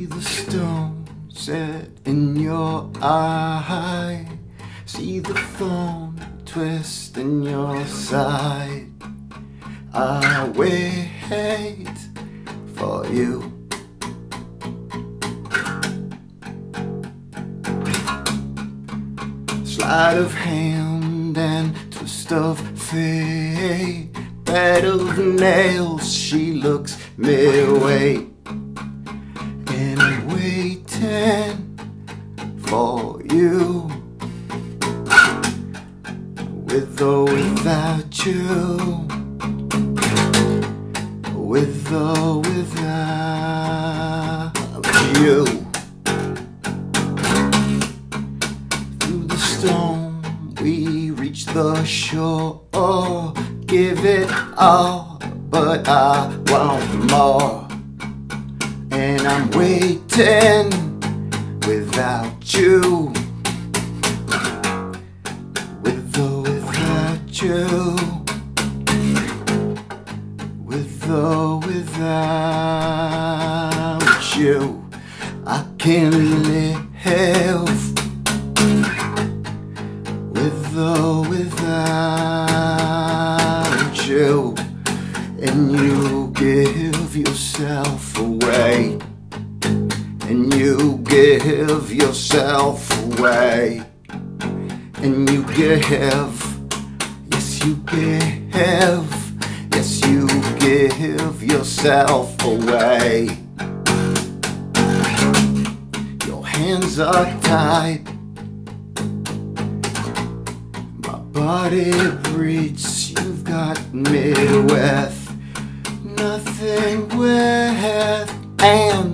See the stone set in your eye. See the thorn twist in your side. I wait for you. Sleight of hand and twist of fate. Bed of nails, she looks me midway. Waiting for you. With or without you. With or without you. Through the storm, we reach the shore. Give it all, but I want more. And I'm waiting without you. With or without you. With or without you. I can't live with or without you. And you give yourself away. And you give yourself away. And you give, yes, you give, yes, you give yourself away. Your hands are tied. My body breathes. You've got me with nothing with and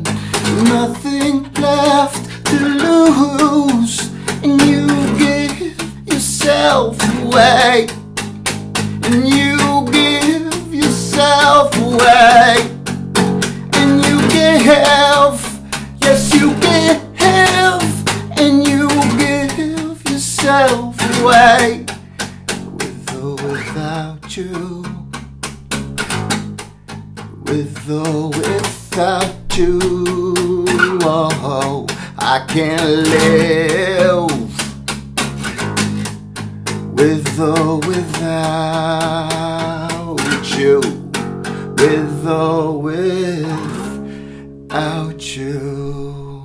to lose. And you give yourself away. And you give yourself away. And you give, yes, you give, and you give yourself away. With or without you. With or without you. Oh, I can't live. With or without you. With or without you.